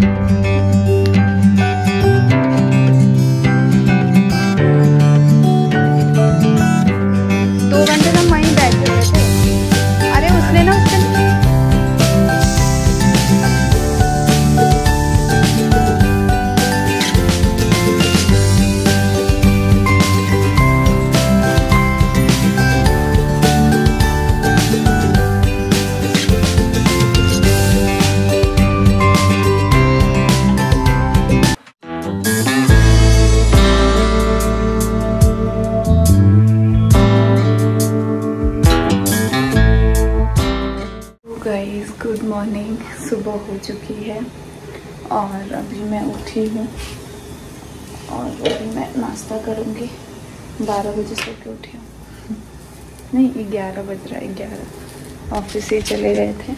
Música सुबह हो चुकी है और अभी मैं उठी हूँ और अभी मैं नाश्ता करूँगी। बारह बजे सो के उठी हूँ। नहीं ग्यारह बज रहा है, ग्यारह। ऑफ़िस से चले गए थे।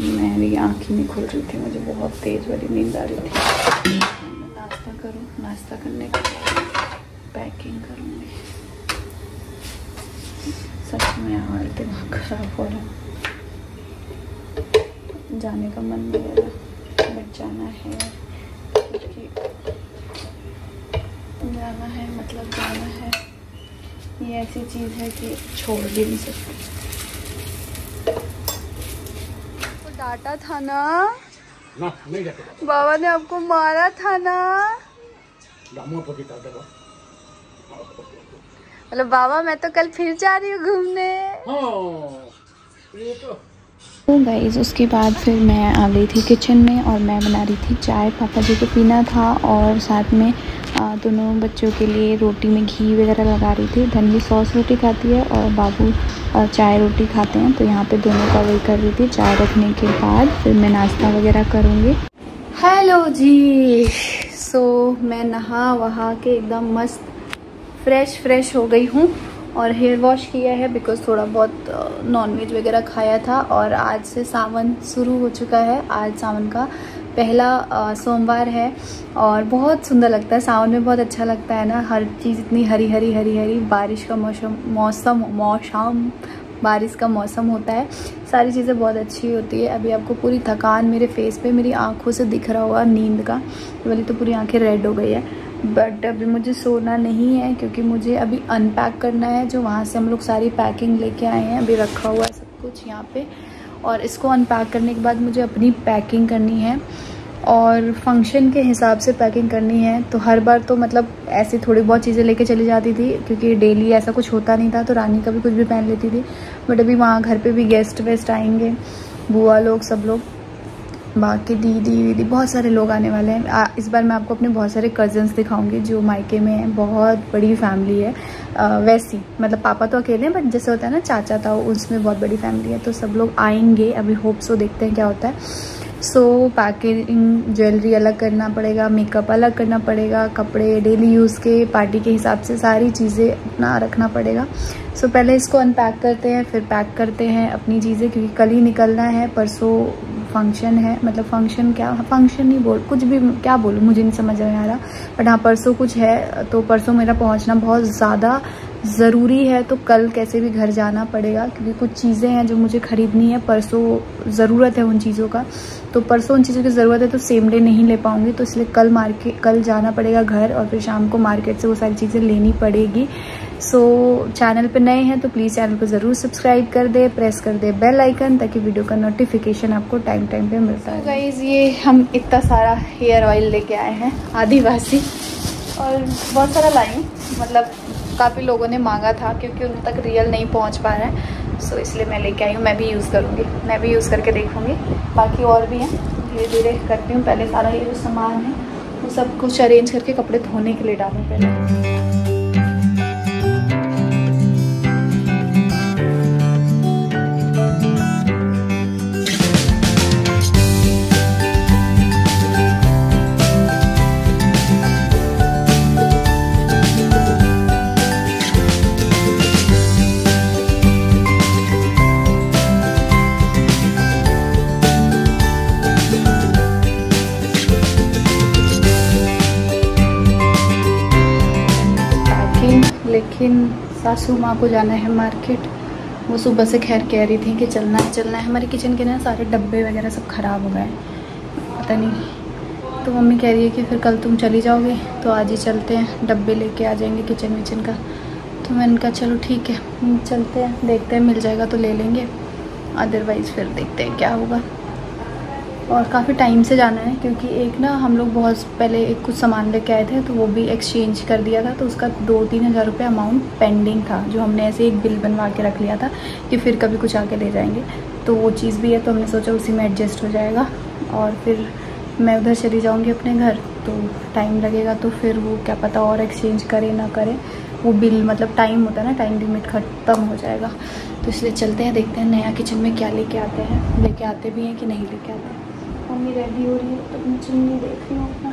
मेरी आँखें नहीं खुल रही थी, मुझे बहुत तेज़ वाली नींद आ रही थी। नाश्ता करूँ, नाश्ता करने के पैकिंग करूँगी। सच में यार, दिमाग ख़राब हो रहा है। जाने का मन नहीं रहा बट जाना है। जाना है मतलब जाना है। ये ऐसी चीज़ है कि छोड़ भी नहीं सकते। तो डांटा था ना? ना नहीं जाते बाबा ने आपको मारा था ना? मतलब बाबा मैं तो कल फिर जा रही हूँ घूमने। हाँ ये तो तो गाइज़ उसके बाद फिर मैं आ गई थी किचन में और मैं बना रही थी चाय। पापा जी को पीना था और साथ में दोनों बच्चों के लिए रोटी में घी वगैरह लगा रही थी। धनवी सॉस रोटी खाती है और बाबू चाय रोटी खाते हैं। तो यहाँ पे दोनों का वही कर रही थी चाय रखने के बाद। फिर मैं नाश्ता वगैरह करूँगी। हेलो जी। सो so, मैं नहा वहा के एकदम मस्त फ्रेश फ्रेश हो गई हूँ। और हेयर वॉश किया है बिकॉज़ थोड़ा बहुत नॉनवेज वगैरह खाया था और आज से सावन शुरू हो चुका है। आज सावन का पहला सोमवार है और बहुत सुंदर लगता है। सावन में बहुत अच्छा लगता है ना। हर चीज़ इतनी हरी हरी हरी हरी बारिश का मौसम मौसम मौसम, बारिश का मौसम होता है। सारी चीज़ें बहुत अच्छी होती है। अभी आपको पूरी थकान मेरे फेस पे, मेरी आँखों से दिख रहा होगा नींद का। वाली तो पूरी आँखें रेड हो गई है। बट अभी मुझे सोना नहीं है क्योंकि मुझे अभी अनपैक करना है, जो वहाँ से हम लोग सारी पैकिंग लेके आए हैं, अभी रखा हुआ है सब कुछ यहाँ पे। और इसको अनपैक करने के बाद मुझे अपनी पैकिंग करनी है। और फ़ंक्शन के हिसाब से पैकिंग करनी है तो हर बार तो मतलब ऐसी थोड़ी बहुत चीज़ें लेके चली जाती थी, क्योंकि डेली ऐसा कुछ होता नहीं था तो रानी का भी कुछ भी पहन लेती थी। बट अभी वहाँ घर पे भी गेस्ट वेस्ट आएँगे, बुआ लोग, सब लोग। बाकी दीदी वीदी बहुत सारे लोग आने वाले हैं। आ, इस बार मैं आपको अपने बहुत सारे कज़न्स दिखाऊँगी जो मायके में हैं। बहुत बड़ी फैमिली है। आ, वैसी मतलब पापा तो अकेले हैं बट जैसे होता है ना चाचा था उसमें बहुत बड़ी फैमिली है। तो सब लोग आएँगे अभी होप सो देखते हैं क्या होता है। सो so, पैकेजिंग ज्वेलरी अलग करना पड़ेगा मेकअप अलग करना पड़ेगा कपड़े डेली यूज़ के पार्टी के हिसाब से सारी चीज़ें अपना रखना पड़ेगा। सो so, पहले इसको अनपैक करते हैं फिर पैक करते हैं अपनी चीज़ें क्योंकि कल ही निकलना है परसों फ़ंक्शन है मतलब फ़ंक्शन क्या फ़ंक्शन ही बोल, कुछ भी क्या बोलूँ, मुझे नहीं समझ में आ रहा बट हाँ परसों कुछ है तो परसों मेरा पहुँचना बहुत ज़्यादा ज़रूरी है तो कल कैसे भी घर जाना पड़ेगा क्योंकि कुछ चीज़ें हैं जो मुझे ख़रीदनी है परसों ज़रूरत है उन चीज़ों का। तो परसों उन चीज़ों की ज़रूरत है तो सेम डे नहीं ले पाऊँगी तो इसलिए कल मार्केट कल जाना पड़ेगा घर और फिर शाम को मार्केट से वो सारी चीज़ें लेनी पड़ेगी। सो so, चैनल पे नए हैं तो प्लीज़ चैनल को ज़रूर सब्सक्राइब कर दे प्रेस कर दे बेल आइकन ताकि वीडियो का नोटिफिकेशन आपको टाइम टाइम पे मिलता है गाइज़ ये हम इतना सारा हेयर ऑयल लेके आए हैं आदिवासी और बहुत सारा लाइन मतलब काफ़ी लोगों ने मांगा था क्योंकि उन तक रियल नहीं पहुँच पा रहा है। सो इसलिए मैं लेके आई हूँ, मैं भी यूज़ करूँगी। मैं भी यूज़ करके देखूँगी। बाकी और भी हैं। धीरे धीरे करती हूँ। पहले सारा ये जो सामान है, वो सब कुछ अरेंज करके कपड़े धोने के लिए डालूँ पहले। सासू माँ को जाना है मार्केट वो सुबह से खैर कह रही थी कि चलना है चलना है। हमारे किचन के ना सारे डब्बे वगैरह सब ख़राब हो गए पता नहीं। तो मम्मी कह रही है कि फिर कल तुम चली जाओगे तो आज ही चलते हैं। डब्बे लेके आ जाएँगे किचन विचन का। तो मैंने कहा, चलो ठीक है, चलते हैं, देखते हैं, मिल जाएगा तो ले लेंगे। अदरवाइज़ फिर देखते हैं क्या होगा। और काफ़ी टाइम से जाना है, क्योंकि एक ना हम लोग बहुत पहले एक कुछ सामान लेके आए थे तो वो भी एक्सचेंज कर दिया था तो उसका दो तीन हज़ार रुपये अमाउंट पेंडिंग था, जो हमने ऐसे एक बिल बनवा के रख लिया था कि फिर कभी कुछ आके ले जाएँगे। तो वो चीज़ भी है तो हमने सोचा उसी में एडजस्ट हो जाएगा, और फिर मैं उधर चली जाऊँगी अपने घर तो टाइम लगेगा तो फिर वो क्या पता और एक्सचेंज करें ना करें। वो बिल मतलब टाइम होता है ना टाइम लिमिट ख़त्म हो जाएगा। तो इसलिए चलते हैं, देखते हैं नया किचन में क्या लेके आते हैं, लेके आते भी हैं कि नहीं लेके आते हैं। मम्मी रेडी हो रही है तो मैं चुन्नी देख रही हूँ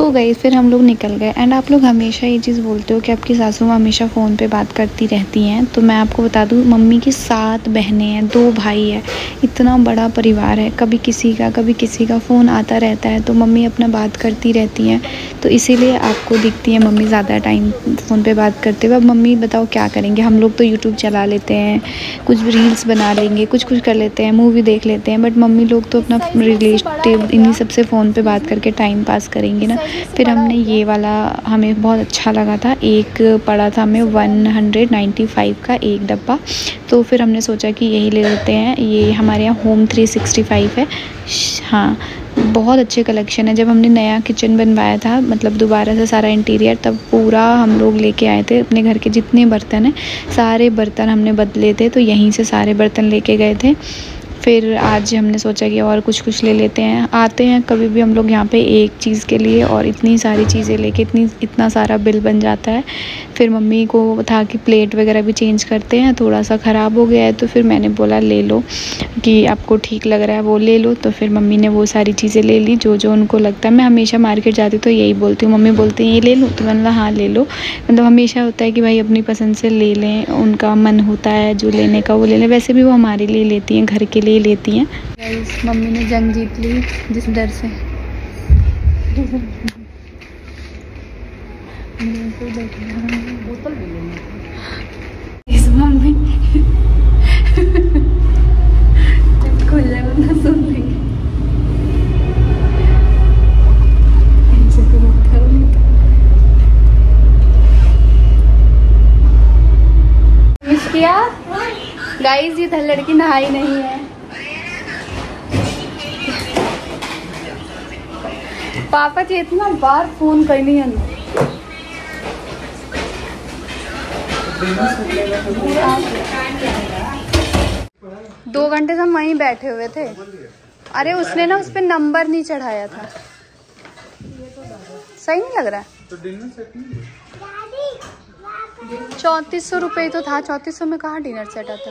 तो गई फिर हम लोग निकल गए। एंड आप लोग हमेशा ये चीज़ बोलते हो कि आपकी सासू माँ हमेशा फ़ोन पे बात करती रहती हैं। तो मैं आपको बता दूँ मम्मी की सात बहनें हैं दो भाई है। इतना बड़ा परिवार है। कभी किसी का कभी किसी का फ़ोन आता रहता है तो मम्मी अपना बात करती रहती हैं। तो इसीलिए आपको दिखती है मम्मी ज़्यादा टाइम फ़ोन पर बात करते हुए। अब मम्मी बताओ क्या करेंगे? हम लोग तो यूट्यूब चला लेते हैं कुछ रील्स बना लेंगे कुछ कुछ कर लेते हैं मूवी देख लेते हैं। बट मम्मी लोग तो अपना रिलेटिव इन्हीं सबसे फ़ोन पर बात करके टाइम पास करेंगे ना। फिर हमने ये वाला हमें बहुत अच्छा लगा था। एक पड़ा था हमें वन हंड्रेड नाइन्टी फाइव का एक डब्बा। तो फिर हमने सोचा कि यही ले लेते हैं। ये हमारे यहाँ होम थ्री सिक्सटी फाइव है। हाँ बहुत अच्छे कलेक्शन है। जब हमने नया किचन बनवाया था मतलब दोबारा से सारा इंटीरियर, तब पूरा हम लोग लेके आए थे। अपने घर के जितने बर्तन हैं, सारे बर्तन हमने बदले थे। तो यहीं से सारे बर्तन लेके गए थे। फिर आज हमने सोचा कि और कुछ कुछ ले लेते हैं। आते हैं, कभी भी हम लोग यहाँ पे एक चीज़ के लिए और इतनी सारी चीज़ें लेके, इतनी, इतना सारा बिल बन जाता है। फिर मम्मी को था कि प्लेट वगैरह भी चेंज करते हैं, थोड़ा सा ख़राब हो गया है तो फिर मैंने बोला, ले लो। कि आपको ठीक लग रहा है, वो ले लो। तो फिर मम्मी ने वो सारी चीज़ें ले ली, जो जो उनको लगता है। मैं हमेशा मार्केट जाती तो यही बोलती हूँ, मम्मी बोलती हैं, ये ले लूँ। तो मैंने बोला हाँ ले लो। मतलब हमेशा होता है कि भाई अपनी पसंद से ले लें, उनका मन होता है, जो लेने का वो ले लें। वैसे भी वो हमारे लिए लेती हैं, घर के लिए लेती हैं। मम्मी ने जंग जीत ली, जिस डर से। इस मम्मी। गाइस ये लड़की नहाई नहीं है। पापा जी इतना बार फ़ोन करनी है। दो घंटे से हम वहीं बैठे हुए थे। अरे उसने ना उस पर नंबर नहीं चढ़ाया था। सही नहीं लग रहा है? चौंतीस सौ रुपये तो था। चौंतीस सौ में कहाँ डिनर सेट आता?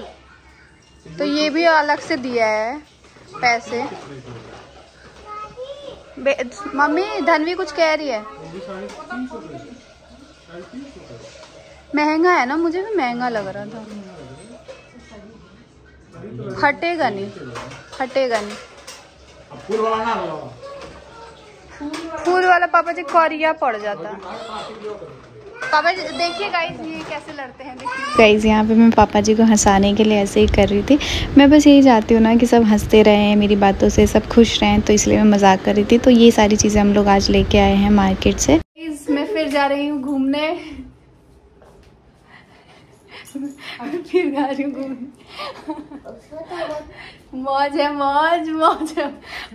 तो ये भी अलग से दिया है पैसे। मम्मी धनवी कुछ कह रही है। महँगा है ना मुझे भी महँगा लग रहा था। हटेगा नहीं हटेगा नहीं। फूल वाला पापा जी कौरिया पड़ जाता। पापा जी देखिए गाइस ये कैसे लड़ते हैं गाइस यहाँ पे मैं पापा जी को हंसाने के लिए ऐसे ही कर रही थी। मैं बस यही चाहती हूँ ना कि सब हँसते रहें मेरी बातों से सब खुश रहें तो इसलिए मैं मज़ाक कर रही थी। तो ये सारी चीज़ें हम लोग आज लेके आए हैं मार्केट से। मैं फिर जा रही हूँ घूमने। फिर जा रही हूँ मौज है मौज मौज। है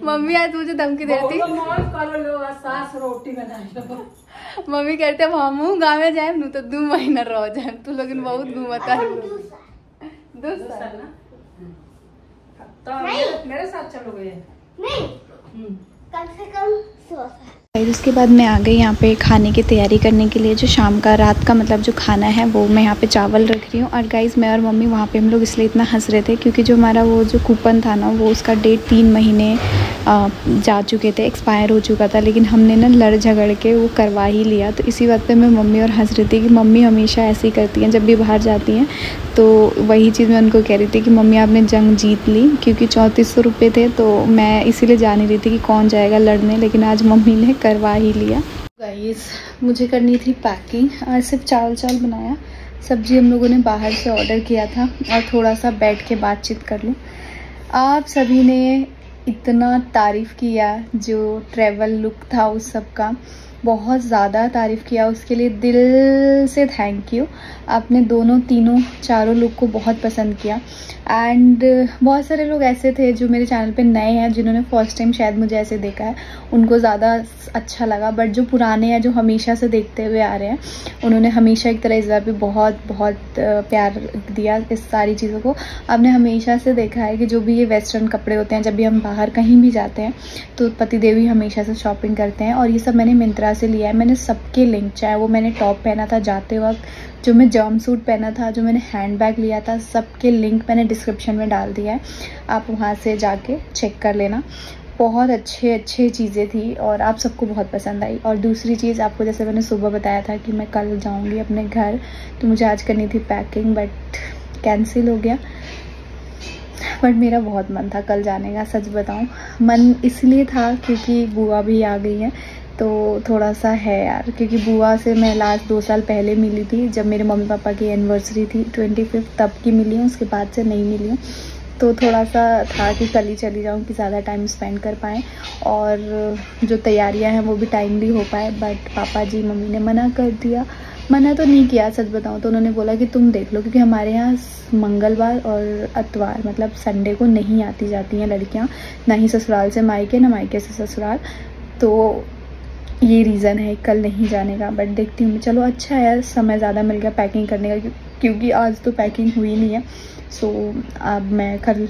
मम्मी आज मुझे धमकी दे रही मौज करो लो सास रोटी बना लो। मम्मी कहते हम गाँव में जाए नू तो दो महीना रह जाए। तू लोग बहुत घूमता है तो मेरे साथ चलोगे? नहीं। हम्म। कम से कम सौ फिर उसके बाद मैं आ गई यहाँ पे खाने की तैयारी करने के लिए, जो शाम का, रात का मतलब जो खाना है, वो मैं यहाँ पे चावल रख रही हूँ। और गाइज़ मैं और मम्मी वहाँ पे हम लोग इसलिए इतना हंस रहे थे क्योंकि जो हमारा वो जो कूपन था ना, वो उसका डेट तीन महीने जा चुके थे एक्सपायर हो चुका था, लेकिन हमने ना लड़ झगड़ के वो करवा ही लिया। तो इसी बात पर मैं मम्मी और हंस रही थी कि मम्मी हमेशा ऐसे ही करती हैं, जब भी बाहर जाती हैं तो वही चीज़ मैं उनको कह रही थी कि मम्मी आपने जंग जीत ली, क्योंकि चौंतीस सौ रुपये थे तो मैं इसीलिए जा नहीं रही थी कि कौन जाएगा लड़ने, लेकिन आज मम्मी ने करवा ही लिया। गाइस मुझे करनी थी पैकिंग आज सिर्फ़ चावल चावल बनाया। सब्ज़ी हम लोगों ने बाहर से ऑर्डर किया था और थोड़ा सा बैठ के बातचीत कर लूँ। आप सभी ने इतना तारीफ़ किया जो ट्रैवल लुक था उस सब का। बहुत ज़्यादा तारीफ़ किया उसके लिए। दिल से थैंक यू आपने दोनों तीनों चारों लुक को बहुत पसंद किया। एंड बहुत सारे लोग ऐसे थे जो मेरे चैनल पे नए हैं, जिन्होंने फ़र्स्ट टाइम शायद मुझे ऐसे देखा है। उनको ज़्यादा अच्छा लगा बट जो पुराने हैं, जो हमेशा से देखते हुए आ रहे हैं, उन्होंने हमेशा एक तरह इस बार भी बहुत बहुत प्यार दिया इस सारी चीज़ों को। आपने हमेशा से देखा है कि जो भी ये वेस्टर्न कपड़े होते हैं, जब भी हम बाहर कहीं भी जाते हैं तो पति देवी हमेशा से शॉपिंग करते हैं। और ये सब मैंने मिंत्रा से लिया है। मैंने सबके लिंक चाहे वो मैंने टॉप पहना था जाते वक्त जो मैं जर्म सूट पहना था, जो मैंने हैंड बैग लिया था, सबके लिंक मैंने डिस्क्रिप्शन में डाल दिया है। आप वहाँ से जाके चेक कर लेना। बहुत अच्छे अच्छे चीज़ें थी और आप सबको बहुत पसंद आई। और दूसरी चीज़ आपको जैसे मैंने सुबह बताया था कि मैं कल जाऊँगी अपने घर तो मुझे आज करनी थी पैकिंग बट कैंसिल हो गया। बट मेरा बहुत मन था कल जाने का, सच बताऊँ। मन इसलिए था क्योंकि बुआ भी आ गई है तो थोड़ा सा है यार, क्योंकि बुआ से मैं लास्ट दो साल पहले मिली थी, जब मेरे मम्मी पापा की एनिवर्सरी थी ट्वेंटी फिफ्थ तब की मिली हूँ, उसके बाद से नहीं मिली हूँ। तो थोड़ा सा था कि कल ही चली जाऊँ, कि ज़्यादा टाइम स्पेंड कर पाएँ, और जो तैयारियाँ हैं वो भी टाइमली हो पाए बट पापा जी, मम्मी ने मना कर दिया। मना तो नहीं किया, सच बताऊँ तो उन्होंने बोला कि तुम देख लो, क्योंकि हमारे यहाँ मंगलवार और अतवार मतलब संडे को नहीं आती जाती हैं लड़कियाँ, ना ही ससुराल से मायके, ना मायके से ससुराल। तो ये रीज़न है, कल नहीं जाने का बट देखती हूँ चलो अच्छा है, समय ज़्यादा मिल गया पैकिंग करने का क्योंकि आज तो पैकिंग हुई नहीं है। सो अब मैं कल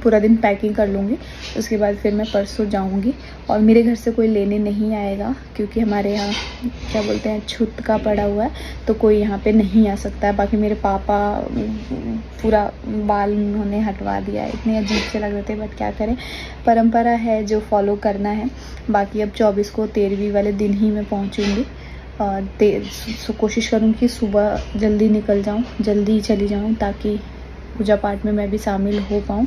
पूरा दिन पैकिंग कर लूँगी। उसके बाद फिर मैं परसों जाऊँगी। और मेरे घर से कोई लेने नहीं आएगा, क्योंकि हमारे यहाँ, क्या बोलते हैं, छुत का पड़ा हुआ है तो कोई यहाँ पे नहीं आ सकता है। बाकी मेरे पापा, पूरा बाल उन्होंने हटवा दिया है। इतने अजीब से लग रहे थे बट क्या करें? परंपरा है जो फॉलो करना है। बाकी अब चौबीस को तेरहवीं वाले दिन ही मैं पहुँचूँगी। और कोशिश करूँ कि सुबह जल्दी निकल जाऊँ, जल्दी चली जाऊँ, ताकि पूजा पाठ में मैं भी शामिल हो पाऊँ।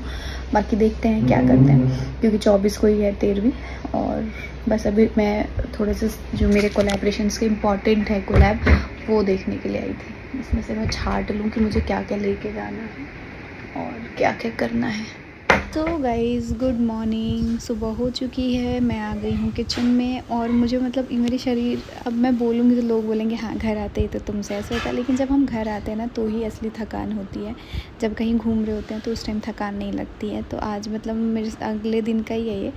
बाकी देखते हैं क्या करते हैं, क्योंकि चौबीस को ही है तेरहवीं। और बस अभी मैं थोड़े से जो मेरे कोलेब्रेशन के इंपॉर्टेंट है कोलैब वो देखने के लिए आई थी। इसमें से मैं छाट लूँ कि मुझे क्या क्या लेके जाना है और क्या क्या करना है। तो गाइज़ गुड मॉर्निंग सुबह हो चुकी है, मैं आ गई हूँ किचन में और मुझे मतलब मेरे शरीर, अब मैं बोलूँगी तो लोग बोलेंगे हाँ घर आते ही तो तुमसे ऐसा होता है। लेकिन जब हम घर आते हैं ना तो ही असली थकान होती है। जब कहीं घूम रहे होते हैं तो उस टाइम थकान नहीं लगती है। तो आज मतलब मेरे अगले दिन का ही है ये।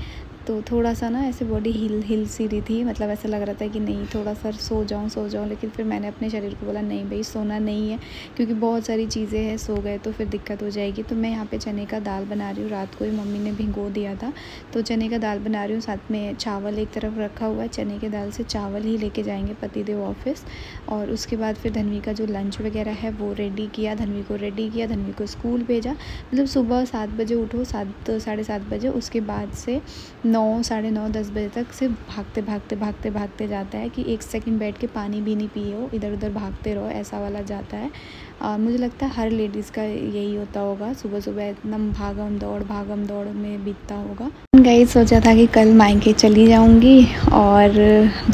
तो थोड़ा सा ना ऐसे बॉडी हिल हिल सी रही थी। मतलब ऐसा लग रहा था कि नहीं, थोड़ा सा सो जाऊँ सो जाऊँ, लेकिन फिर मैंने अपने शरीर को बोला, नहीं भाई, सोना नहीं है, क्योंकि बहुत सारी चीज़ें हैं, सो गए तो फिर दिक्कत हो जाएगी। तो मैं यहाँ पे चने का दाल बना रही हूँ। रात को ही मम्मी ने भिगो दिया था। तो चने का दाल बना रही हूँ, साथ में चावल एक तरफ़ रखा हुआ है। चने के दाल से चावल ही लेके जाएँगे पतिदेव ऑफ़िस और उसके बाद फिर धनवी का जो लंच वगैरह है, वो रेडी किया। धनवी को रेडी किया, धनवी को स्कूल भेजा। मतलब सुबह सात बजे उठो, सात, साढ़े सात बजे, उसके बाद से नौ, साढ़े नौ, दस बजे तक सिर्फ़ भागते भागते भागते भागते जाता है कि एक सेकंड बैठ के पानी भी नहीं पिए हो इधर उधर भागते रहो, ऐसा वाला जाता है। और मुझे लगता है हर लेडीज़ का यही होता होगा। सुबह सुबह इतना भागम दौड़ भागम दौड़ में बीतता होगा। गई सोचा था कि कल मायके चली जाऊँगी और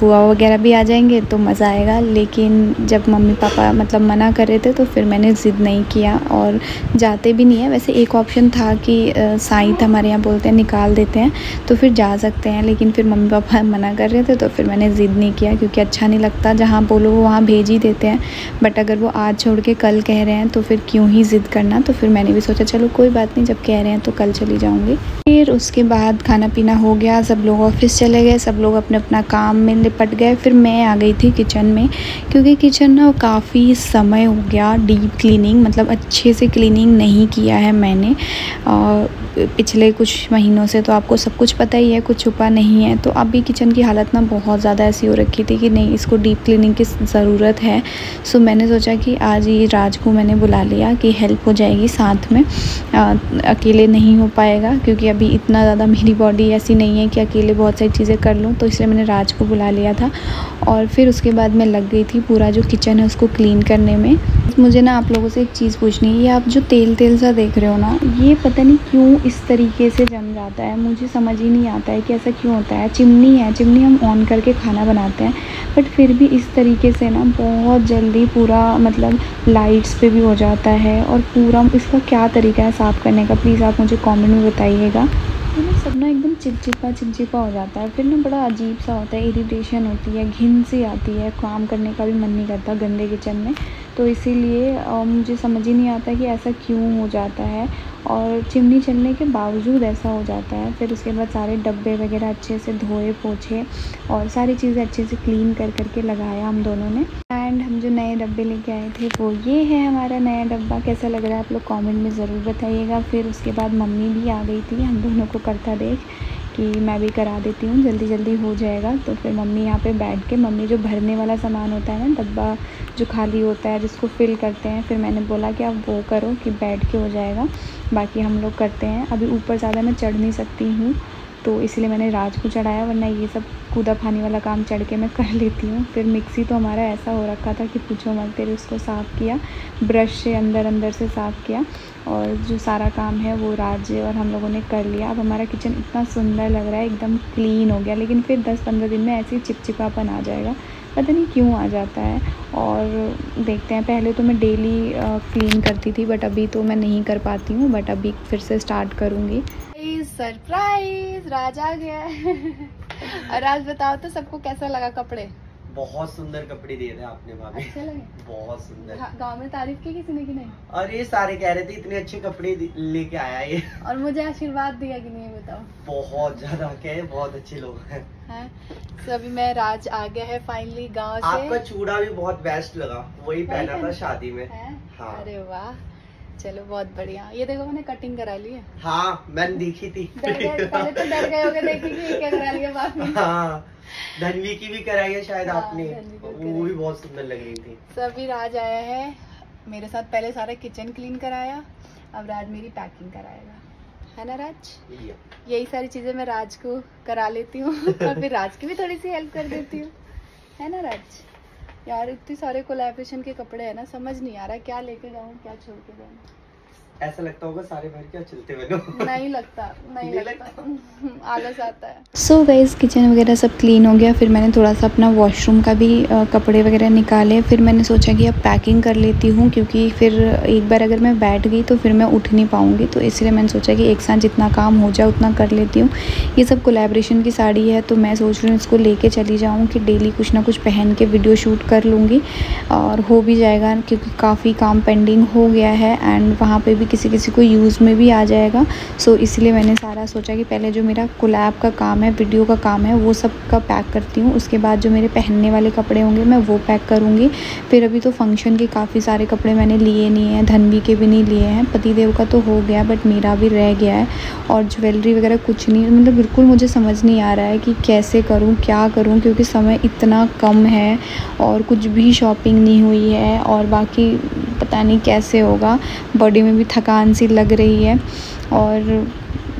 बुआ वगैरह भी आ जाएँगे तो मज़ा आएगा। लेकिन जब मम्मी पापा मतलब मना कर रहे थे तो फिर मैंने ज़िद नहीं किया और जाते भी नहीं है। वैसे एक ऑप्शन था कि साइट हमारे यहाँ बोलते हैं, निकाल देते हैं। तो फिर जा सकते हैं, लेकिन फिर मम्मी पापा मना कर रहे थे तो फिर मैंने ज़िद नहीं किया क्योंकि अच्छा नहीं लगता। जहाँ बोलो वो वहाँ भेज ही देते हैं। बट अगर वो आज छोड़ के कल कह रहे हैं तो फिर क्यों ही ज़िद करना? तो फिर मैंने भी सोचा, चलो, कोई बात नहीं, जब कह रहे हैं तो कल चली जाऊँगी। फिर उसके बाद खाना पीना हो गया, सब लोग ऑफ़िस चले गए, सब लोग अपने अपना काम में निपट गए। फिर मैं आ गई थी किचन में, क्योंकि किचन ना काफ़ी समय हो गया डीप क्लीनिंग मतलब अच्छे से क्लीनिंग नहीं किया है मैंने। और पिछले कुछ महीनों से तो आपको सब कुछ पता ही है कुछ छुपा नहीं है। तो अभी किचन की हालत ना बहुत ज़्यादा ऐसी हो रखी थी कि नहीं इसको डीप क्लीनिंग की ज़रूरत है। सो मैंने सोचा कि आज ये राज को मैंने बुला लिया कि हेल्प हो जाएगी साथ में। आ, अकेले नहीं हो पाएगा क्योंकि अभी इतना ज़्यादा मेरी बॉडी ऐसी नहीं है कि अकेले बहुत सारी चीज़ें कर लूँ तो इसलिए मैंने राज को बुला लिया था। और फिर उसके बाद मैं लग गई थी पूरा जो किचन है उसको क्लीन करने में। मुझे ना आप लोगों से एक चीज़ पूछनी है, ये आप जो तेल तेल सा देख रहे हो ना, ये पता नहीं क्यों इस तरीके से जम जाता है। मुझे समझ ही नहीं आता है कि ऐसा क्यों होता है। चिमनी है, चिमनी हम ऑन करके खाना बनाते हैं बट फिर भी इस तरीके से ना बहुत जल्दी पूरा मतलब लाइट्स पे भी हो जाता है और पूरा इसका क्या तरीका है साफ़ करने का? प्लीज़ आप मुझे कमेंट में बताइएगा। तो ना, सब ना एकदम चिपचिपा चिपचिपा हो जाता है। फिर ना बड़ा अजीब सा होता है इरिटेशन होती है, घिन सी आती है, काम करने का भी मन नहीं करता गंदे किचन में। तो इसीलिए मुझे समझ ही नहीं आता कि ऐसा क्यों हो जाता है और चिमनी चलने के बावजूद ऐसा हो जाता है। फिर उसके बाद सारे डब्बे वगैरह अच्छे से धोए, पोछे और सारी चीज़ें अच्छे से क्लीन कर, करके लगाया हम दोनों ने। एंड हम जो नए डब्बे लेके आए थे, वो ये है हमारा नया डब्बा। कैसा लग रहा है आप लोग कमेंट में ज़रूर बताइएगा। फिर उसके बाद मम्मी भी आ गई थी। हम दोनों को करता देख कि मैं भी करा देती हूँ। जल्दी जल्दी हो जाएगा। तो फिर मम्मी यहाँ पे बैठ के, मम्मी जो भरने वाला सामान होता है ना, डब्बा जो खाली होता है, जिसको फिल करते हैं, फिर मैंने बोला कि आप वो करो कि बैठ के हो जाएगा। बाकी हम लोग करते हैं। अभी ऊपर ज़्यादा मैं चढ़ नहीं सकती हूँ। तो इसलिए मैंने राज को चढ़ाया, वरना ये सब कूदा फानी वाला काम चढ़ के मैं कर लेती हूँ। फिर मिक्सी तो हमारा ऐसा हो रखा था कि पूछो मत, फिर उसको साफ़ किया, ब्रश से अंदर अंदर से साफ़ किया और जो सारा काम है वो राज और हम लोगों ने कर लिया। अब हमारा किचन इतना सुंदर लग रहा है, एकदम क्लीन हो गया, लेकिन फिर दस पंद्रह दिन में ऐसे ही चिपचिपापन आ जाएगा। पता नहीं क्यों आ जाता है और देखते हैं, पहले तो मैं डेली क्लीन करती थी बट अभी तो मैं नहीं कर पाती हूँ बट अभी फिर से स्टार्ट करूँगी। सरप्राइज़ राज आ गया है। और राज बताओ तो सबको कैसा लगा कपड़े? बहुत सुंदर कपड़े दिए थे आपने भाभी। अच्छे लगे? बहुत सुंदर। हाँ, गाँव में तारीफ़ की किसी ने कि नहीं? और ये सारे कह रहे थे इतने अच्छे कपड़े लेके आया ये। और मुझे आशीर्वाद दिया कि नहीं बताओ। बहुत ज़्यादा क्या है बहुत अच्छे लोग हैं। हैं तो अभी मैं राज आ गया है फाइनली गाँव से। आपका चूड़ा भी बहुत बेस्ट लगा वही पहना था शादी में। हाँ। अरे वाह। चलो बहुत बढ़िया। ये देखो मैंने कटिंग करा ली है। हाँ मैंने देखी थी। डर गए पहले तो डर गए होगे देखे कि क्या करा लिया में। हाँ धनवी की भी कराई है शायद हाँ, आपने। वो भी बहुत सुंदर लग रही थी। सभी राज आया है। मेरे साथ पहले सारा किचन क्लीन कराया अब राज मेरी पैकिंग कराएगा। है ना राज? यही सारी चीज़ें मैं राज को करा लेती हूँ और फिर राज की भी थोड़ी सी हेल्प कर देती हूँ। है ना राज? यार, इतने सारे कोलेब्रेशन के कपड़े हैं ना, समझ नहीं आ रहा क्या लेके जाऊँ, क्या छोड़ के जाऊँ। ऐसा लगता होगा सारे भर क्या चलते बनो। नहीं लगता नहीं नहीं लगता। आलस आता है। सो गाइस किचन वगैरह सब क्लीन हो गया। फिर मैंने थोड़ा सा अपना वॉशरूम का भी कपड़े वगैरह निकाले। फिर मैंने सोचा कि अब पैकिंग कर लेती हूँ क्योंकि फिर एक बार अगर मैं बैठ गई तो फिर मैं उठ नहीं पाऊँगी। तो इसलिए मैंने सोचा कि एक साथ जितना काम हो जाए उतना कर लेती हूँ। ये सब कोलेब्रेशन की साड़ी है तो मैं सोच रही हूँ इसको लेके चली जाऊँ कि डेली कुछ ना कुछ पहन के वीडियो शूट कर लूँगी। और हो भी जाएगा क्योंकि काफ़ी काम पेंडिंग हो गया है। एंड वहाँ पर भी किसी किसी को यूज़ में भी आ जाएगा। सो इसलिए मैंने सारा सोचा कि पहले जो मेरा कोलैब का काम है वीडियो का काम है, वो सब का पैक करती हूँ। उसके बाद जो मेरे पहनने वाले कपड़े होंगे, मैं वो पैक करूँगी। फिर अभी तो फ़ंक्शन के काफ़ी सारे कपड़े मैंने लिए नहीं हैं, धनवी के भी नहीं लिए हैं। पतिदेव का तो हो गया बट मेरा भी रह गया है। और ज्वेलरी वगैरह कुछ नहीं मतलब बिल्कुल मुझे समझ नहीं आ रहा है कि कैसे करूँ, क्या करूँ, क्योंकि समय इतना कम है और कुछ भी शॉपिंग नहीं हुई है और बाकी पता नहीं कैसे होगा। बॉडी में भी थकान सी लग रही है और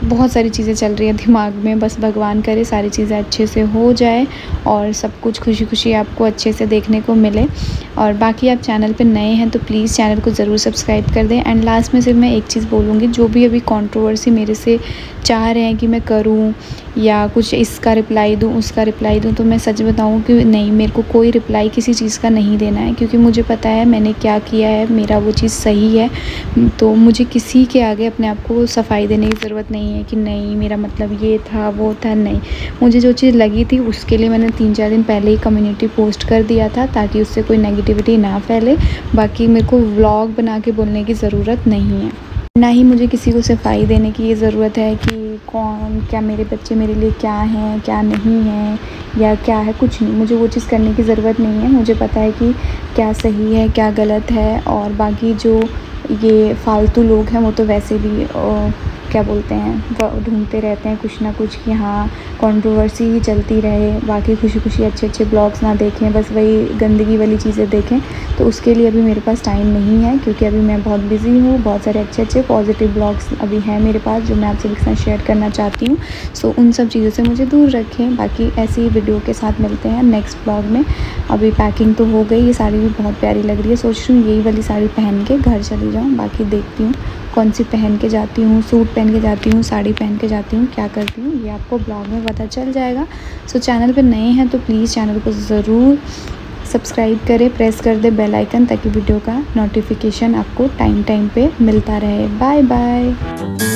बहुत सारी चीज़ें चल रही है दिमाग में। बस भगवान करे सारी चीज़ें अच्छे से हो जाए और सब कुछ खुशी खुशी आपको अच्छे से देखने को मिले। और बाकी आप चैनल पर नए हैं तो प्लीज़ चैनल को ज़रूर सब्सक्राइब कर दें। एंड लास्ट में सिर्फ़ मैं एक चीज़ बोलूँगी, जो भी अभी कंट्रोवर्सी मेरे से चाह रहे हैं कि मैं करूँ या कुछ इसका रिप्लाई दूँ, उसका रिप्लाई दूँ तो मैं सच बताऊँ कि नहीं, मेरे को कोई रिप्लाई किसी चीज़ का नहीं देना है, क्योंकि मुझे पता है मैंने क्या किया है, मेरा वो चीज़ सही है। तो मुझे किसी के आगे अपने आप को सफ़ाई देने की ज़रूरत नहीं है कि नहीं, मेरा मतलब ये था, वो था, नहीं। मुझे जो चीज़ लगी थी, उसके लिए मैंने तीन चार दिन पहले ही कम्युनिटी पोस्ट कर दिया था, ताकि उससे कोई नेगेटिविटी ना फैले। बाकी मेरे को व्लॉग बना के बोलने की ज़रूरत नहीं है। ना ही मुझे किसी को सफ़ाई देने की ये ज़रूरत है कि कौन, क्या मेरे बच्चे मेरे लिए क्या हैं, क्या नहीं हैं, या क्या है, कुछ नहीं। मुझे वो चीज़ करने की ज़रूरत नहीं है। मुझे पता है कि क्या सही है, क्या गलत है, और बाकी जो ये फालतू लोग हैं, वो तो वैसे भी क्या बोलते हैं ढूंढते रहते हैं कुछ ना कुछ कि हाँ कंट्रोवर्सी ही चलती रहे, बाकी खुशी खुशी अच्छे अच्छे ब्लॉग्स ना देखें, बस वही गंदगी वाली चीज़ें देखें। तो उसके लिए अभी मेरे पास टाइम नहीं है, क्योंकि अभी मैं बहुत बिज़ी हूँ, बहुत सारे अच्छे अच्छे पॉजिटिव ब्लॉग्स अभी हैं मेरे पास जो मैं आप सभी के साथ शेयर करना चाहती हूँ। सो उन सब चीज़ों से मुझे दूर रखें, बाकी ऐसी वीडियो के साथ मिलते हैं नेक्स्ट ब्लॉग में। अभी पैकिंग तो हो गई, ये साड़ी भी बहुत प्यारी लग रही है, सोच रही हूँ यही वाली साड़ी पहन के घर चली जाऊँ, बाकी देखती हूँ। कौन सी पहन के जाती हूँ, सूट पहन के जाती हूँ, साड़ी पहन के जाती हूँ, क्या करती हूँ, ये आपको ब्लॉग में पता चल जाएगा। सो चैनल पर नए हैं तो प्लीज़ चैनल को ज़रूर सब्सक्राइब करें प्रेस कर दे बेल आइकन ताकि वीडियो का नोटिफिकेशन आपको टाइम टाइम पे मिलता रहे। Bye bye